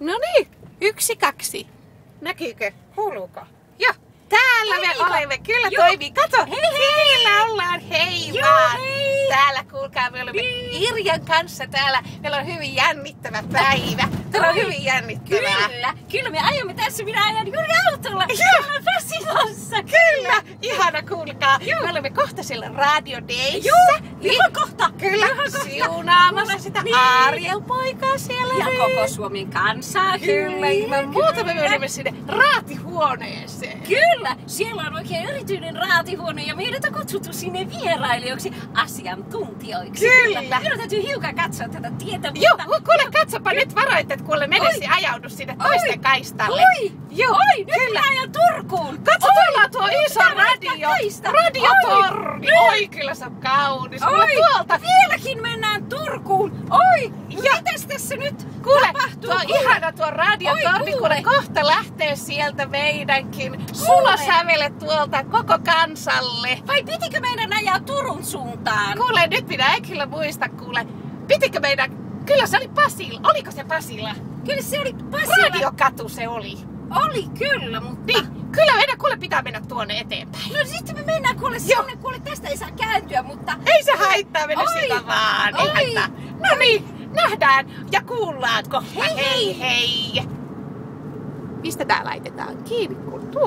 No niin, yksi, kaksi. Näkyykö? Kuuluuko? Joo. Täällä me Toimiiko? olemme, kyllä Joo. toimii. Kato, Hei, hei. siellä ollaan, hei Joo, vaan. hei. Täällä kuulkaa, me olemme Niin. Irjan kanssa täällä. Meillä on hyvin jännittävä päivä. Täällä on hyvin jännittävää. Kyllä, kyllä me ajamme tässä, minä ajan juuri autolla. Joo. Kyllä, ihana kuulkaa. Joo. Me olemme kohta siellä Radio Dayssä. Joo, Niin, ihan kohta. Kyllä, Ihan kohta. siunaamassa Kuule, sitä niin. Ariel poikaa siellä. Ja nyt. koko Suomen kansaa. Kyllä, ilman muuta me menemme sinne raatihuoneeseen. Kyllä, siellä on oikein erityinen raatihuone ja meidät on kutsuttu sinne vierailijoiksi asiantuntijoiksi. Kyllä. Minun täytyy hiukan katsoa tätä tietä. Joo, kuule, katsopa nyt varoit, että kuule menesi ajaudu sinne toisten Oi. kaistalle. Oi, Joo, oi, nyt kyllä. minä ajan Turkuun. Katso, tuolla on tuo iso täällä on radio, kaista. radiotorni. Oi, Oi, kyllä se on kaunis. Kuule Oi, tuolta. vieläkin mennään Turkuun. Oi, Ja- mitäs tässä nyt Kuule, tapahtuu? tuo on ihana tuo radiotorni, Oi, kuule kuule. kohta lähtee sieltä meidänkin Kuule. sulosävele tuolta koko kansalle. Vai pitikö meidän ajaa Turun suuntaan? Kuule, nyt minä en kyllä muista, kuule. Pitikö meidän... Kyllä se oli Pasila. Oliko se Pasila? Kyllä se oli Pasila. Radiokatu se oli. Oli kyllä, mutta... Niin, kyllä meidän kuule pitää mennä tuonne eteenpäin. No sitten me mennään kuule Joo. sinne, kuule tästä ei saa kääntyä, mutta... Ei se haittaa mennä Oi. sitä vaan. Ei Oi. haittaa. No niin, nähdään ja kuullaan kohta. Hei, hei. hei. Mistä tää laitetaan kiinni, kun tuo?